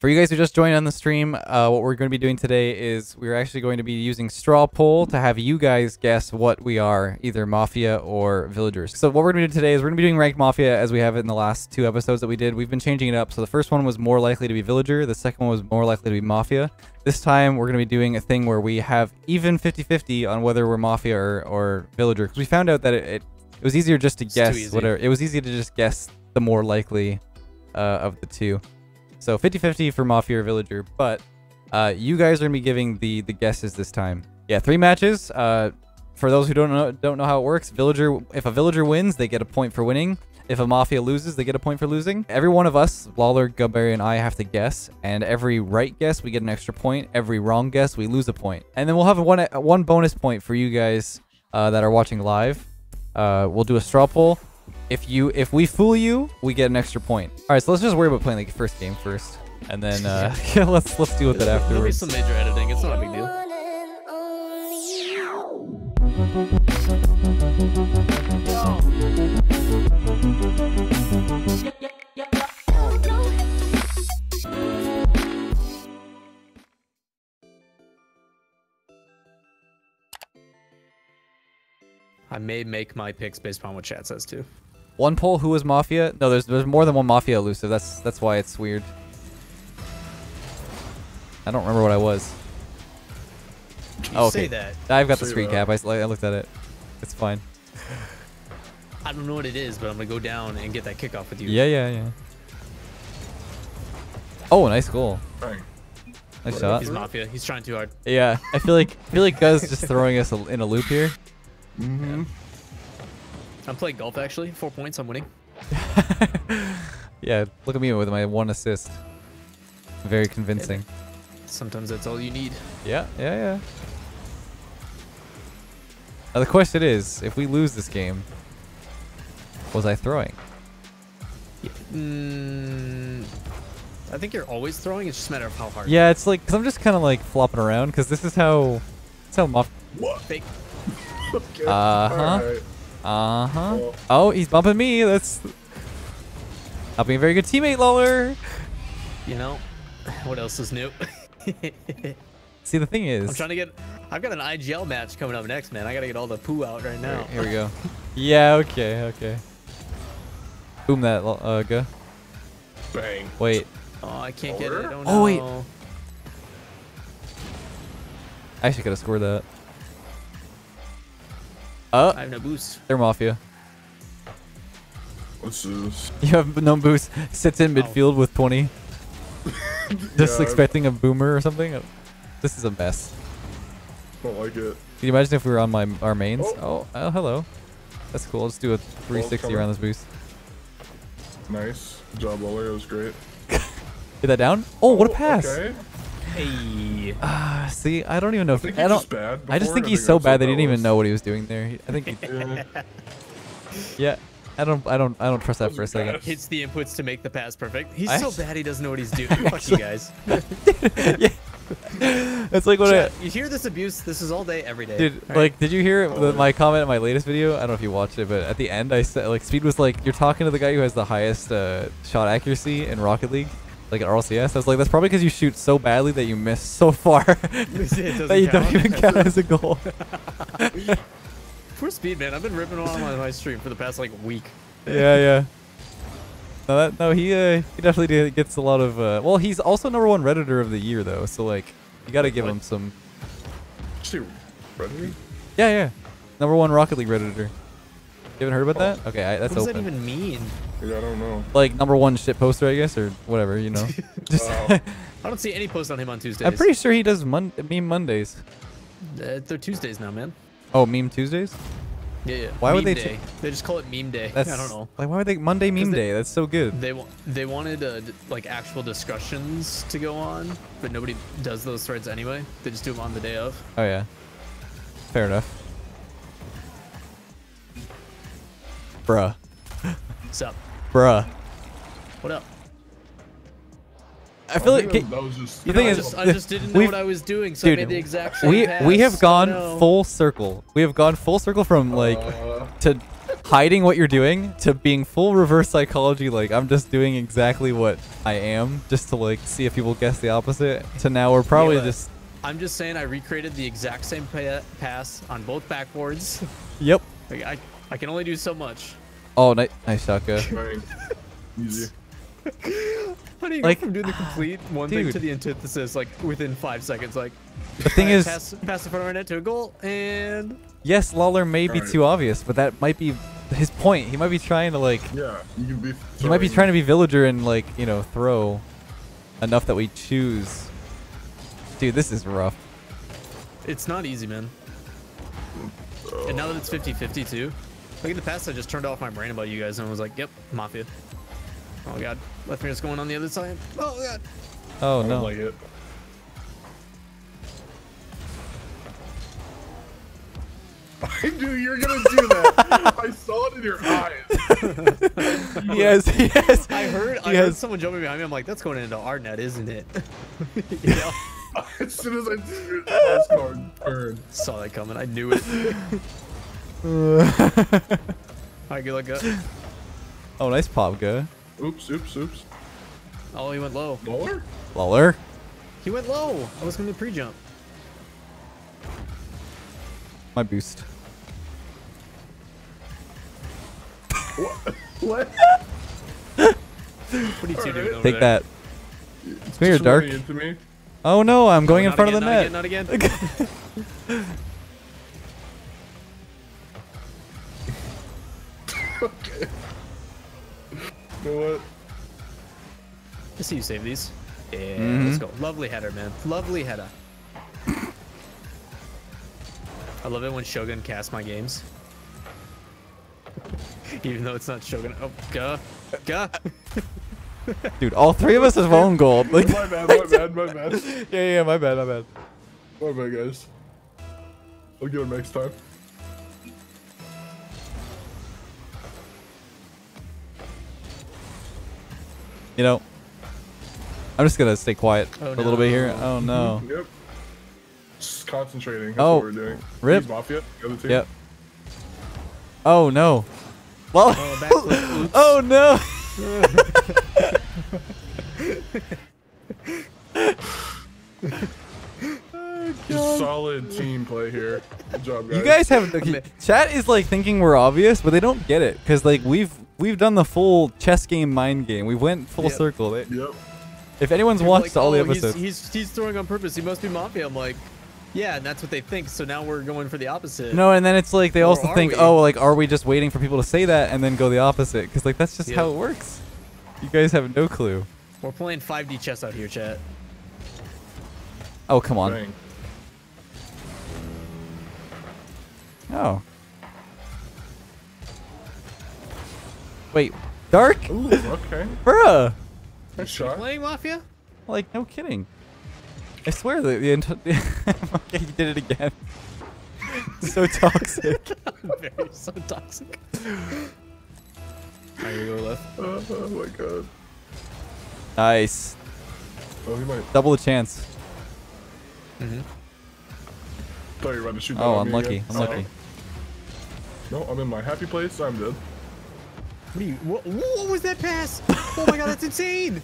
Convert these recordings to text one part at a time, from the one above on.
For you guys who just joined on the stream, uh, what we're going to be doing today is we're actually going to be using straw poll to have you guys guess what we are, either mafia or villagers. So what we're going to do today is we're going to be doing ranked mafia as we have it in the last two episodes that we did. We've been changing it up. So the first one was more likely to be villager. The second one was more likely to be mafia. This time we're going to be doing a thing where we have even 50-50 on whether we're mafia or, or villager. Because we found out that it, it, it was easier just to It's guess whatever. It was easy to just guess the more likely uh, of the two. So 50-50 for Mafia or Villager, but uh, you guys are gonna be giving the the guesses this time. Yeah, three matches. Uh, for those who don't know don't know how it works, Villager if a Villager wins, they get a point for winning. If a Mafia loses, they get a point for losing. Every one of us, Lawler, Guhberry, and I have to guess, and every right guess we get an extra point. Every wrong guess we lose a point. and then we'll have one one bonus point for you guys uh, that are watching live. Uh, we'll do a straw poll. If you if we fool you, we get an extra point. All right, so let's just worry about playing the first game first, and then uh, let's let's deal with that There'll be afterwards. some major editing. It's not a big deal. I may make my picks based upon what chat says too. One poll who was mafia? No, there's there's more than one mafia elusive. That's that's why it's weird. I don't remember what I was. You Oh, say okay. that. I've got the screen that. cap. I looked at it. It's fine. I don't know what it is, but I'm gonna go down and get that kickoff with you. Yeah, yeah, yeah. Oh, nice goal. Bang. Nice What shot. He's mafia. He's trying too hard. Yeah, I feel like I feel like Guz just throwing us in a loop here. Mm-hmm. I'm playing golf actually. Four points. I'm winning. Yeah, look at me with my one assist. Very convincing. Sometimes that's all you need. Yeah, yeah, yeah. Now the question is, if we lose this game, was I throwing? Mm, I think you're always throwing. It's just a matter of how hard. Yeah, it's like, cause I'm just kind of like flopping around, cause this is how, it's how muff. What? Fake. Okay. Uh-huh. Alright. Uh huh. Well. Oh, he's bumping me. That's not being a very good teammate, Lawler. You know, what else is new? See, the thing is... I'm trying to get. I've got an IGL match coming up next, man. I gotta get all the poo out right now. here we go. Yeah, okay, okay. Boom that, Law- uh, go. Bang. Wait, Oh, I can't get it. Over? Oh, Oh, wait. I actually could have scored that. Oh, I have no boost. they're Mafia. What's this? You have no boost. Sits in Oh. midfield with 20. Just Yeah, expecting a boomer or something. This is a mess. Don't like it. Can you imagine if we were on my our mains? Oh. Oh, oh, hello. That's cool. Let's do a 360 around this boost. Nice. Good job, Lawler. That was great. Hit that down. Oh, what a oh, pass! Okay. Hey. Ah, see, I don't even know I if I don't. bad. I just think he's so bad that he didn't even know what he was doing there. I think. He, Yeah. yeah, I don't. I don't. I don't trust that for a second. Hits the inputs to make the pass perfect. He's I so bad he doesn't know what he's doing. Fuck you guys. yeah. It's like what I. You hear this abuse? This is all day, every day. Dude, All right? like, did you hear Oh, the, my comment in my latest video? I don't know if you watched it, but at the end, I said, like, Speed was like, "You're talking to the guy who has the highest uh, shot accuracy in Rocket League, like at RLCS." I was like, "That's probably because you shoot so badly that you miss so far that you don't even count as a goal." Poor speed, man. I've been ripping on my, my stream for the past like week. yeah, yeah. No, that, no, he uh, he definitely did- gets a lot of. Uh, well, he's also number one redditor of the year though, so like, you got to give What? him some. Actually, ready? Yeah, yeah. Number one Rocket League redditor. You haven't heard about Oh. that? Okay, I, that's what does open. that even mean? Yeah, I don't know. like number one shit poster, I guess, or whatever, you know. Just, Wow. I don't see any posts on him on Tuesdays. I'm pretty sure he does mon- meme Mondays. Uh, they're Tuesdays now, man. Oh, meme Tuesdays. Yeah, yeah. Why would they Day. they just call it meme day. That's I don't know. Like, why would they Monday meme they- day? That's so good. They they wanted uh, like actual discussions to go on, but nobody does those threads anyway. They just do them on the day of. Oh yeah, fair enough. Bruh, What's up? Bruh. What up? I feel like think was just. The You know, thing I is- just, I just didn't know we've- what I was doing, so I made the exact same we pass. we have Oh, gone no. full circle. We have gone full circle from like Uh, to hiding what you're doing to being full reverse psychology like I'm just doing exactly what I am just to like see if people guess the opposite to now we're probably but- just I'm just saying I recreated the exact same pa- pass on both backboards. yep Like, I, I can only do so much. Oh nice nice shotgun Dang. Easy. How do you Like, go from doing the complete one thing to the antithesis like within five seconds? Like the thing alright, is pass, pass the front of our net to a goal and yes Lawler may be Alright. too obvious but that might be his point he might be trying to like Yeah, you can be. he might be trying to be villager and like you know throw enough that we choose dude this is rough it's not easy, man. And now that it's 50-50 too. Like in the past, I just turned off my brain about you guys and was like, "Yep, mafia." Oh god, left finger's going on the other side. Oh god. oh I no like it. I knew you were gonna do that. I saw it in your eyes. yes yes I heard, I He heard someone jumping behind me. I'm like, "That's going into our net, isn't it?" you know? As soon as I see your card. Saw that coming. I knew it. Alright, good luck, gut. oh nice pop go Oops, oops, oops. Oh, he went low. Lower? Lawler He went low. I was gonna pre-jump. my boost What? What? What are you two doing over take there? that Come here, Just Dark. into me. Oh no, I'm oh, going in front again, of the net. Again, not again. You know what? I see you save these. Yeah, Mhm. let's go. Lovely header, man. Lovely header. I love it when Shogun casts my games. Even though it's not Shogun. Oh, gah. Gah. Dude, all three of us have own gold. Like, My bad, my bad, my bad. yeah, yeah, my bad, my bad. My bad, guys. I'll get it next time. You know, I'm just gonna stay quiet Oh, for a little bit here. Oh no. Yep. Just concentrating. That's Oh, what we're doing. rip. Mafia. The other team. Yep. Oh no. Well. Oh, oh no. Just solid team play here. Good job, guys. You guys have okay, chat is like thinking we're obvious, but they don't get it because like we've we've done the full chess game mind game. We went full Yep. circle. They- Yep. if anyone's People are watched like, all the "Oh, he's- episodes, He's, he's throwing on purpose. He must be Mafia. I'm like, yeah, and that's what they think. So now we're going for the opposite. no, and then it's like they Or also think, we? oh, like are we just waiting for people to say that and then go the opposite? Because like that's just Yeah. how it works. You guys have no clue. We're playing 5D chess out here, chat. Oh come on. Bang. Oh. Wait, dark, Ooh, okay. bruh. Nice shot. Playing Mafia? Like no kidding. I swear that the int- okay, you did it again. so toxic. Very so toxic. Alright, you go left. Oh, oh my god. Nice. Oh, he might. Double the chance. Mm-hmm. Thought you were about to shoot that Oh, on me unlucky. again. Unlucky. No, I'm in my happy place. I'm dead. What, you, what, what was that pass? Oh my god, that's insane!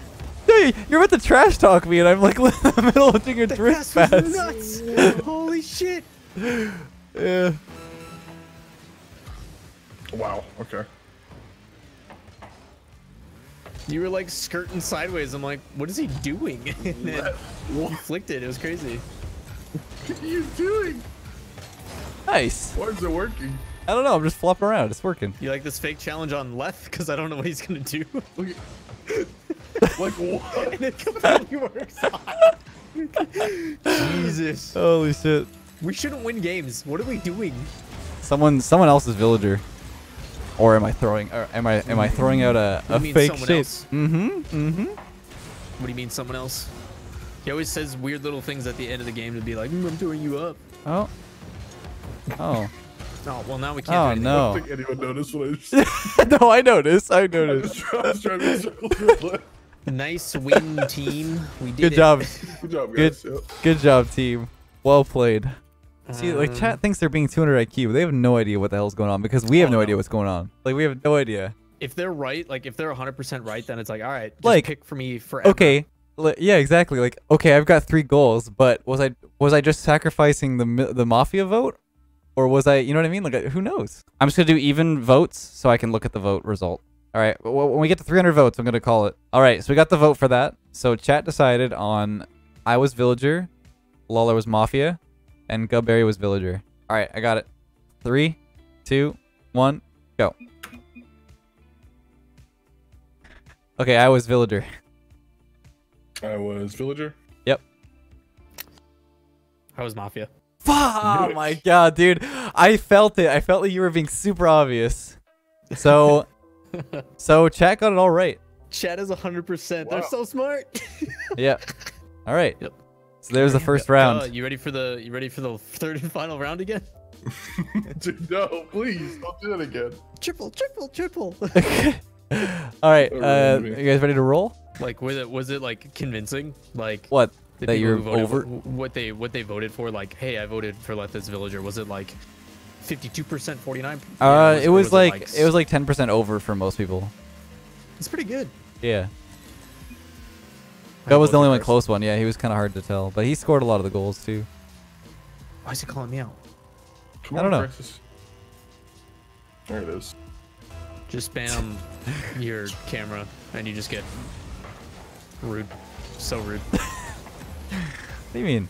Dude, you're about to trash talk me, and I'm like in the middle of doing a That drift pass was pass. nuts! Holy shit! Yeah. Wow. Okay. You were like skirting sideways. I'm like, what is he doing? and then you flicked it. It was crazy. What are you doing? Nice. Why is it working? I don't know. I'm just flopping around. It's working. You like this fake challenge on left? Because I don't know what he's gonna do. Like what? and it completely works. Jesus. Holy shit. We shouldn't win games. What are we doing? Someone, someone else's villager. Or am I throwing? Or am I? Am I throwing out a, a do you mean fake someone shape? Mm-hmm. Mm-hmm. What do you mean, someone else? He always says weird little things at the end of the game to be like, mm, I'm throwing you up. Oh. Oh. Oh, well, now we can't. Oh do anything. I no. don't think anyone noticed what I just said. no, I noticed. I I noticed. was trying- I was trying to circle the. Nice win, team. We did Good it. job. Good job, Good. Yep. Good job, team. Well played. See, like Um, chat thinks they're being 200 IQ. but They have no idea what the hell's going on because we have Oh, no no. idea what's going on. Like we have no idea. If they're right, like if they're 100% right, then it's like, all right, just Like, pick for me forever. Okay. li- Yeah, exactly. Like, okay, I've got three goals, but was I was I just sacrificing the the mafia vote, or was I? You know what I mean? Like, uh, who knows? I'm just gonna do even votes so I can look at the vote result. All right. wh- When we get to 300 votes, I'm gonna call it. All right. So we got the vote for that. So chat decided on I was villager, Lawler was mafia, and Guhberry was villager. All right, I got it. Three, two, one, go. Okay, I was villager. I was villager. Yep. I was Mafia. Oh my god, dude. I felt it. I felt like you were being super obvious. So so chat got it all right. Chat is 100%. Wow. They're so smart. Yeah. All right. Yep. So there's the first round. Uh, you ready for the you ready for the third and final round again? Dude, no, please don't do that again. Triple, triple, triple. all right. Uh, reminded you guys ready to roll? like was it was it like convincing? Like What? The that you're voted over? what they what they voted for like hey I voted for let this villager was it like 52% 49 Uh, it or was like s- it was like 10% over for most people. it's pretty good Yeah. That was the only one close one. Yeah, he was kind of hard to tell, but he scored a lot of the goals too. why is he calling me out Come I don't know. Francis. There it is. just spam your camera and you just get rude so rude What do you mean?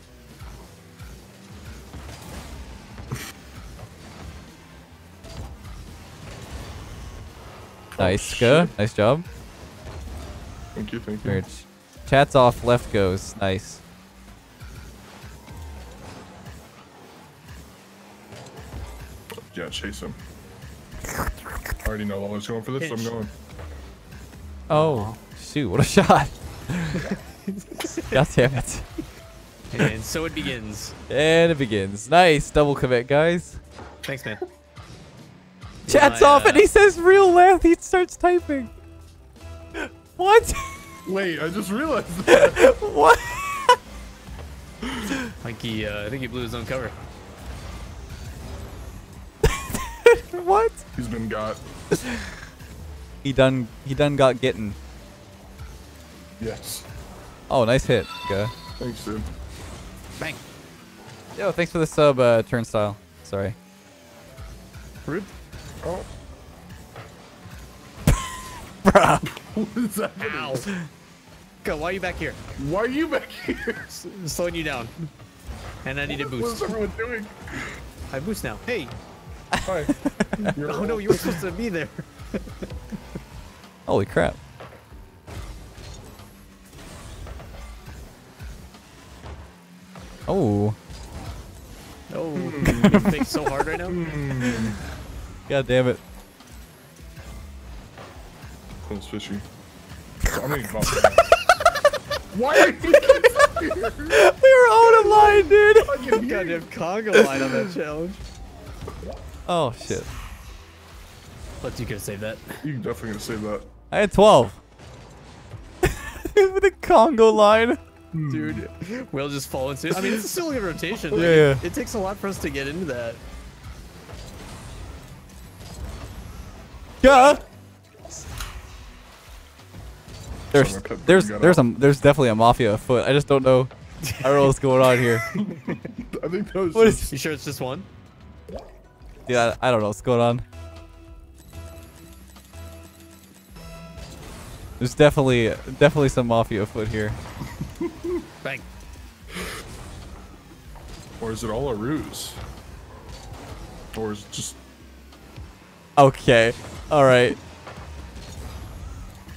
Oh, nice, shit. go. Nice job. Thank you, thank you. Here, Chat's off, left goes. Nice. Yeah, chase him. I already know Lawler's going for this, so I'm going. Oh, shoot, what a shot. God damn it. And so it begins And it begins. Nice, double commit, guys. thanks man Chat's My, off and uh, he says real math. He starts typing. What? Wait, I just realized that. what? like he uh, I think he blew his own cover what? He's been got. He done. He done got getting. Yes. Oh, nice hit. Go. Thanks, dude. Bang Yo, thanks for the sub, uh, turnstile. Sorry. rude Oh. Bruh. What is happening? ow go why are you back here Why are you back here? S- slowing you down and I need a boost. What is everyone doing? I boost now hey Hi. Oh no you were supposed to be there Holy crap. Oh. oh you think so hard right now God damn it. That's fishy. I mean. Why are you here? we were out of line, dude. goddamn Congo line on that challenge Oh, shit. but you could save that You definitely gonna say that. I had 12. With the Congo line. Dude. We'll just fall into. I mean, it's still a rotation. Like, Yeah, it- yeah. It, takes a lot for us to get into that. Yeah. There's Sorry, my pet there's got there's out. a there's definitely a mafia afoot. I just don't know. I don't know what's going on here. I think that was What just- is? You sure it's just one? Yeah, I don't know what's going on. There's definitely definitely some mafia afoot here. Bang. Or is it all a ruse? Or is it just Okay. All right.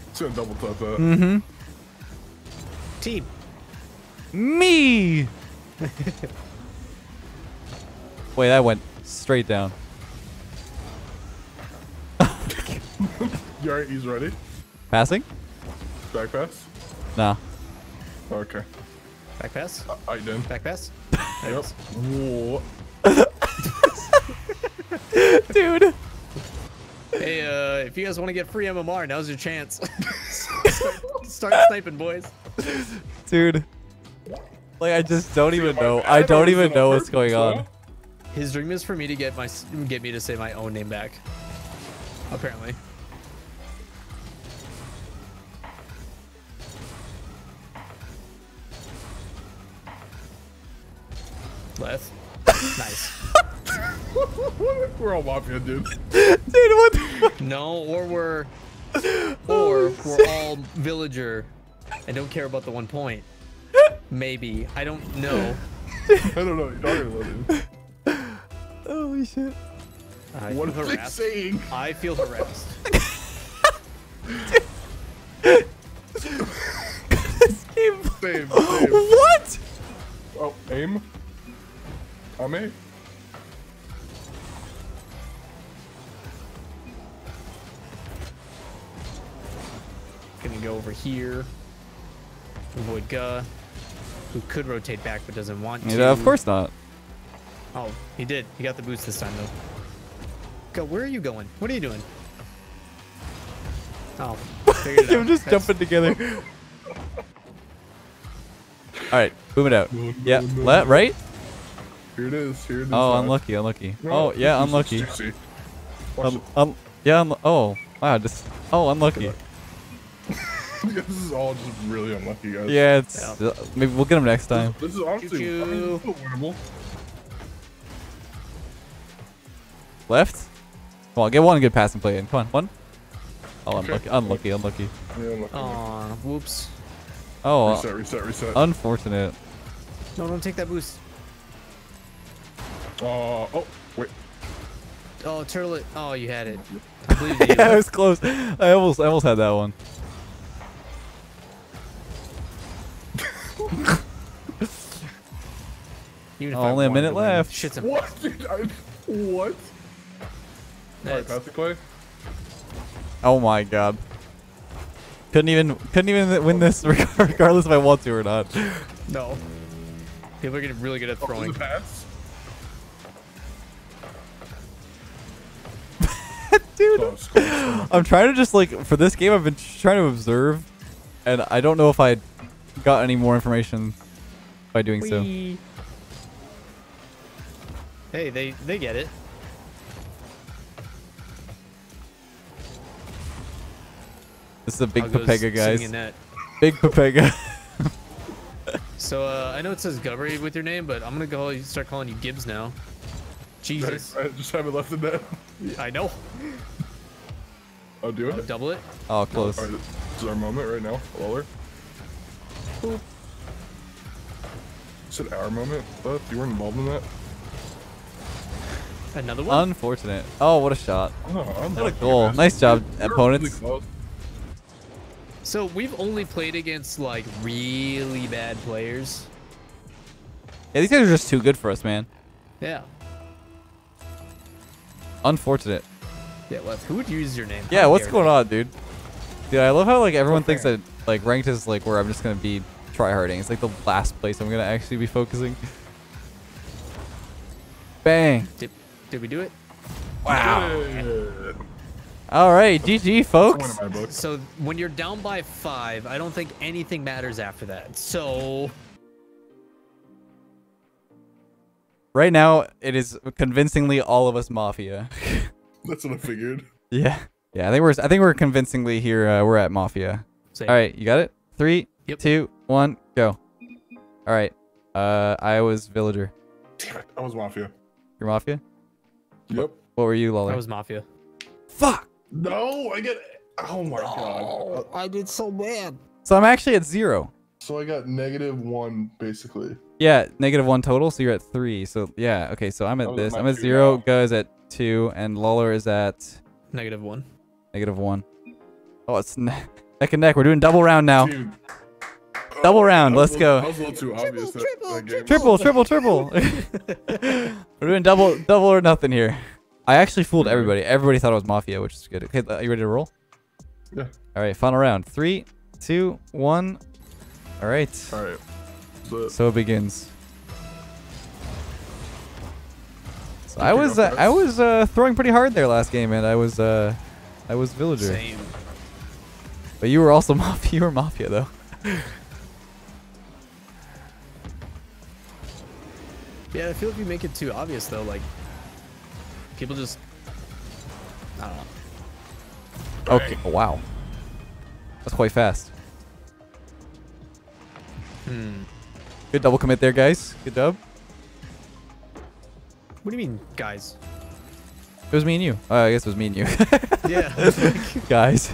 it's gonna double tap that? Mm-hmm. Team. Me. Wait, that went straight down. You alright? He's ready. Passing? Back pass. Nah. Okay. Back pass. I done. Back pass. Yep. Whoa. Dude. Hey, uh, if you guys want to get free MMR, now's your chance. start, start sniping, boys. Dude. Like I just don't even know. bad, I I don't even know what's going on. His dream is for me to get my get me to say my own name back. Apparently. Left. nice. We're all mafia, dude. Dude, what the fuck? No, or we're or oh, we're all villager and don't care about the one point. Maybe. I don't know. I don't know what you're talking about, dude. Holy shit. I What are they harassed. saying? I feel harassed. This game. Same, same. What? Oh, aim. I'm A. Gonna go over here. Avoid Guh, who could rotate back but doesn't want to. Yeah, of course not. Oh, he did. He got the boost this time though. Go. Where are you going? What are you doing? Oh, figured it You're just That's- jumping together. All right, boom it out. No, no, Yeah, no, let no. right. Here it is. Here it is. Oh, now. unlucky, unlucky. No, Oh, yeah, this is unlucky. juicy. Um, um, yeah, unlu- oh, wow, just, oh, unlucky. it. this is all just really unlucky, guys. Yeah, it's, uh, maybe we'll get him next time. This is honestly I Choo-choo. it's still winnable. Left? Come on, get one good passing play in. Come on, one. Oh, Okay. unlucky, unlucky, unlucky. Yeah, unlucky. Aw, whoops. Oh, reset, reset, reset. unfortunate. No, don't take that boost. Uh, oh, wait. Oh, turtle. Oh, you had it. I you. yeah, it was close. I almost, I almost had that one. Even if Oh, only a minute left. Shit's a What? Dude, I, what? Alright, That's- passing play. Oh my god. Couldn't even, couldn't even win this regardless if I want to or not. No. People are getting really good at Oh, throwing. the Dude. It's close. I'm trying to just like for this game I've been trying to observe and I don't know if I got any more information by doing so. Hey, they they get it. This is a big I'll go Pepega sing guys. Big Pepega. So uh, I know it says Guhberry with your name, but I'm gonna go start calling you Gibbs now. Jesus, I just haven't left the net. I know. I'll do I'll it. double it. oh, close. Alright, this is our moment right now. Lower. Is it our moment? Left? You weren't involved in that? Another one. Unfortunate. Oh, what a shot. Oh, What a goal. guys. Nice job, We're opponents. close. so we've only played against like really bad players. Yeah, these guys are just too good for us, man. Yeah. Unfortunate. Yeah. Left. Who would use your name? Yeah, How what's going they? on, dude? Dude, I love how like everyone thinks that like ranked is like where I'm just gonna be tryharding. It's like the last place I'm gonna actually be focusing. Bang. Did, did we do it? Wow. Yeah. All right, GG, It's a win folks. in my book. So when you're down by five, I don't think anything matters after that. So Right now, it is convincingly all of us Mafia. That's what I figured. yeah. Yeah, I think we're I think we're convincingly here. Uh, we're at Mafia. same. All right, you got it. Three, Yep. two, one, go. All right. Uh, I was villager. Damn it. I was Mafia. You're Mafia. Yep. What were you, Lawler? That was Mafia. Fuck. No, I get. Oh my god. Uh, I did so bad. So I'm actually at zero. So I got negative one, basically. Yeah, negative one total. So you're at three. So yeah, okay. So I'm at this. I'm at two zero. now. At two, and Lawler is at Negative one. negative one. Oh, it's ne- neck and neck. We're doing double round now. Dude. Double round, let's go. little- That was a little too obvious. that- that. Triple, triple, triple. We're doing double, double or nothing here. I actually fooled everybody. Everybody thought it was Mafia, which is good. Okay, uh, you ready to roll? Yeah. All right, final round. Three, two, one. All right. All right. So, So it begins. So I was uh, for it. I was uh, throwing pretty hard there last game, and I was uh, I was villager. Same. But you were also mafia. You were mafia though. Yeah, I feel if you make it too obvious though, like people just I don't know. Okay. Oh, wow. That's quite fast. Hmm. Good double commit there, guys. Good dub. What do you mean, guys? It was me and you. Uh, I guess it was me and you. Yeah, guys.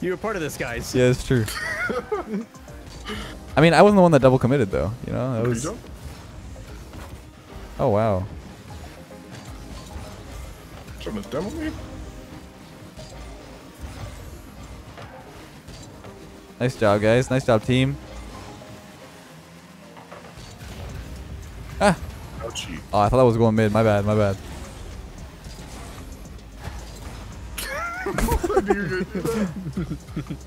you were part of this, guys. Yeah, it's true. I mean, I wasn't the one that double committed though. You know, that There you was. Oh wow. Trying to demo me? Nice job, guys. Nice job, team. Ouchie. Oh, I thought that was going mid. My bad. My bad. I knew you were gonna do that.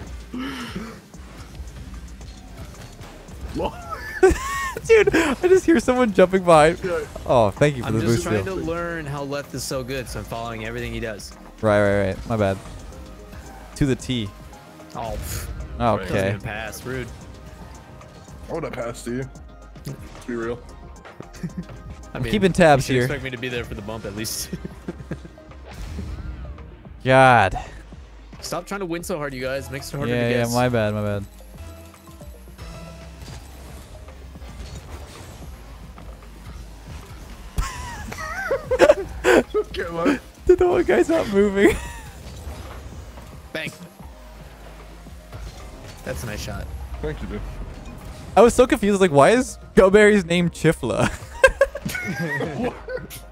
Lol. Dude, I just hear someone jumping behind. Yeah. Oh, thank you for the biggest. I'm just trying Steal. to learn how left is so good, so I'm following everything he does. Right, right, right. My bad. To the T. Oh, pff, oh, doesn't Okay. even pass. Rude. I would have passed to you. To be real. I mean, keeping tabs you here. Expect me to be there for the bump at least. God. Stop trying to win so hard, you guys. Makes it harder Yeah, to yeah. guess. My bad. My bad. Okay, well, The one guy's not moving. Bang. That's a nice shot. thank you, dude. I was so confused. Like, why is Guhberry's name Chifla?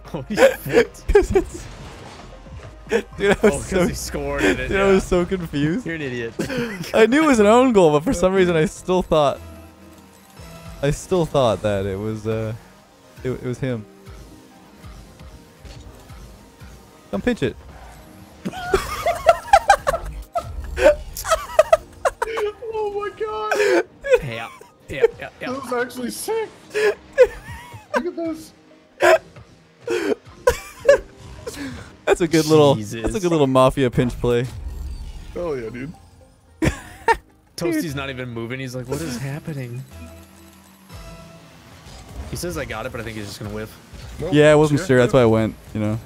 Holy shit. Because it's. Dude, I Oh, was, because so, he scored it. dude, I was so confused. You're an idiot. I knew it was an own goal, but for some reason I still thought. I still thought that it was uh, it, it was him. Come pinch it. Oh my god! yeah. Yeah, yeah, yeah. That was actually sick! Look at this! That's a good little. That's a good little mafia pinch play. Hell yeah, dude. Toasty's not even moving. He's like, what is happening? He says I got it, but I think he's just gonna whiff. Nope. Yeah, I wasn't See sure. That's why I went. You know.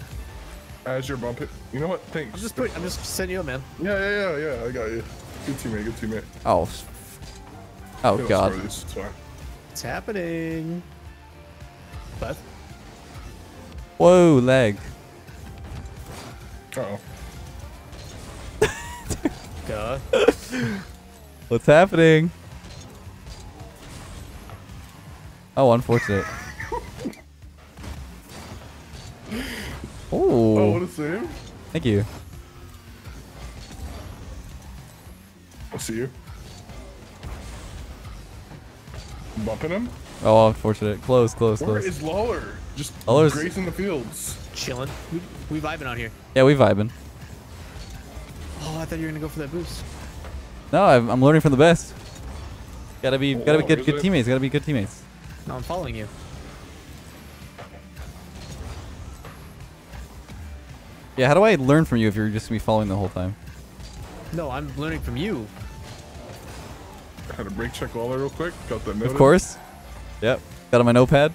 As you're bumping. You know what? Thanks. I'm just putting, I'm just setting you up, man. Yeah, yeah, yeah, yeah. I got you. Good teammate, good teammate. Oh. Oh God. It's happening. Left. Whoa, leg. Uh oh. Duh. What's happening? Oh, unfortunate. Oh, Oh, what a save. thank you. I'll see you. Bumping him? Oh, unfortunate. Close, close, Where close. is Lawler? Just oh, Lawler's- gracing the fields. Chilling. We, we vibing out here. Yeah, we vibing. Oh, I thought you were gonna go for that boost. No, I'm, I'm learning from the best. Gotta be, Oh, gotta be oh, good, is good it? teammates. Gotta be good teammates. No, I'm following you. Yeah, how do I learn from you if you're just gonna be following the whole time? No, I'm learning from you. Had to break check Lawler real quick. Got that noted. Of course. Yep. Got on my notepad.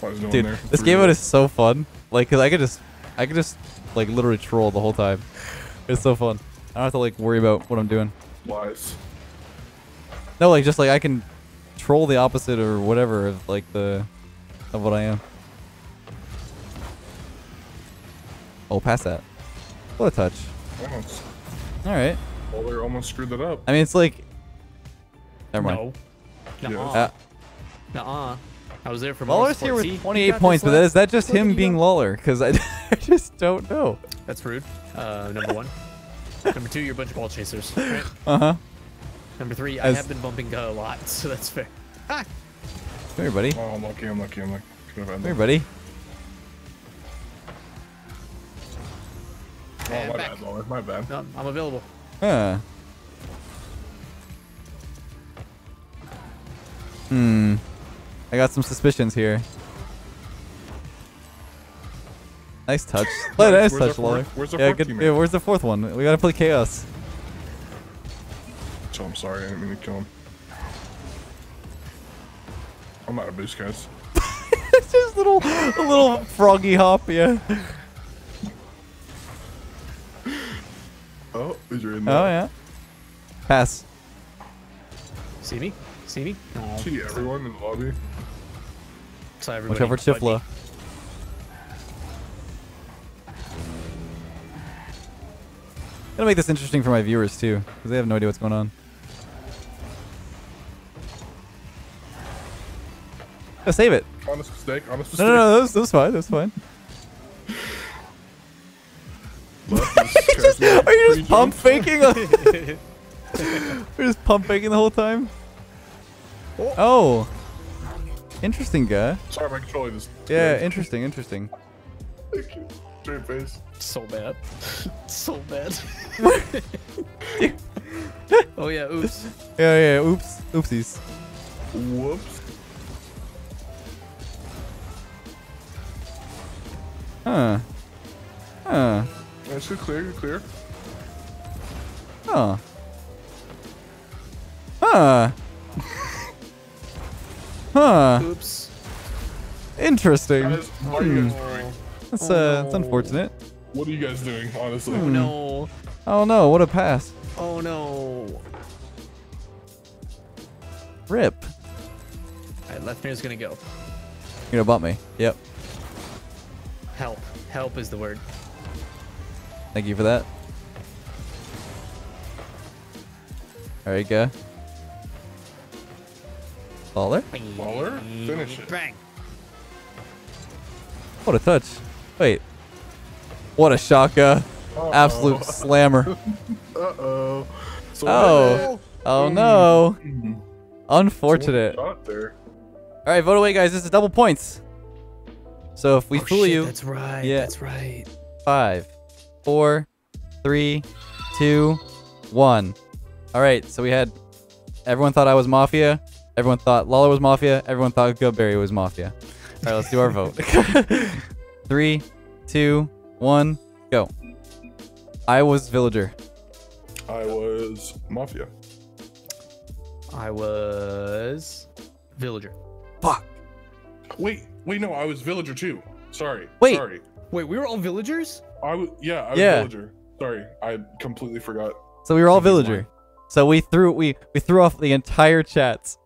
Dude, there? this game mode is so fun. Like, cause I could just, I could just, like, literally troll the whole time. It's so fun. I don't have to like worry about what I'm doing. Wise. No, like just like I can troll the opposite or whatever of like the of what I am. Oh, pass that. What a touch. Almost. All right. Lawler almost screwed that up. I mean, it's like. Never mind. No. Yeah. Nuh-uh. Uh, Nuh-uh. I was there for Lawler's here with 28 got points, but lap. is that just him being go. Lawler? Because I, I just don't know. That's rude. Uh, number one. number two, you're a bunch of ball chasers. Right? Uh huh. Number three, As- I have been bumping a lot, so that's fair. Ah! Come here, buddy. Oh, I'm lucky, I'm lucky, I'm lucky. Could have had Come here, buddy. Oh, my back. bad, Lawler. My bad. No, I'm available. Huh. Hmm. I got some suspicions here. Nice touch. Play Nice. nice Where's touch, Lawler. where's our yeah, fourth good. teammate? Yeah, where's the fourth one? We gotta play chaos. So I'm sorry, I didn't mean to kill him. I'm out of boost, guys. it's just little, a little froggy hop, yeah. Oh, is you in there. Oh yeah. Pass. See me? See me? Oh, See everyone in the lobby. sorry, Watch everybody. out for Chifla. Gonna make this interesting for my viewers too, because they have no idea what's going on. Go save it. Honest mistake. Honest No, mistake. no, no, that was, that was fine. That was fine. Just, are you just pump faking? You're just pump faking the whole time. Oh. oh, interesting guy. Sorry, my controller just. Yeah, interesting, interesting. Straight face. So bad. so bad. oh yeah, oops. Yeah, yeah. Oops, oopsies. Whoops. Huh. Huh. That's good. Clear. Good clear. Huh. Huh. Huh. Oops. Interesting. Guys, what are you guys doing? That's Oh, uh, that's no. unfortunate. What are you guys doing? Honestly. Oh no. Oh no, what a pass. Oh no. Rip. Alright, left mirror's gonna go. You're gonna bump me. Yep. Help. Help is the word. Thank you for that. Alright, go. Baller? Baller? Finish it. Bang. What a touch. Wait. What a shaka. Uh-oh. Absolute slammer. Uh oh. So Oh. Oh no. Unfortunate. Alright, vote away, guys. This is double points. So if we Oh, fool shit, you, That's right. Yeah. That's right. five, four, three, two, one. All right, so we had everyone thought I was Mafia. Everyone thought Lawler was Mafia. Everyone thought Guhberry was Mafia. All right, let's do our vote. Three, two, one, go. I was Villager. I was Mafia. I was villager. Fuck. Wait, wait, no, I was Villager too. Sorry. Wait. Sorry. Wait, we were all villagers? I was, yeah, I was Yeah. Villager. Sorry, I completely forgot. So we were all Villager. So we threw we we threw off the entire chats.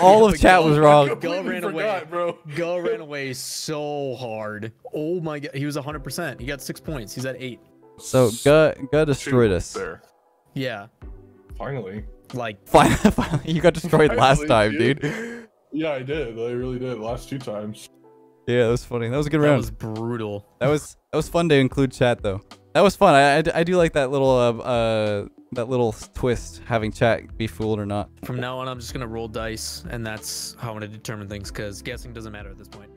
All of chat Gull- was wrong. Gull ran away. bro. Gull ran away so hard. Oh my god, he was 100%. He got six points. He's at eight. So Gu Gu destroyed us. There. Yeah, Finally. like Finally, finally, you got destroyed last time, dude. dude. Yeah, I did. I really did. Last two times. Yeah, that was funny. That was a good that round. That was brutal. That was that was fun to include chat though. That was fun. I, I, I do like that little uh, uh that little twist having chat be fooled or not. From now on, I'm just gonna roll dice, and that's how I'm gonna determine things. Because guessing doesn't matter at this point.